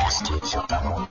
Простите, домой.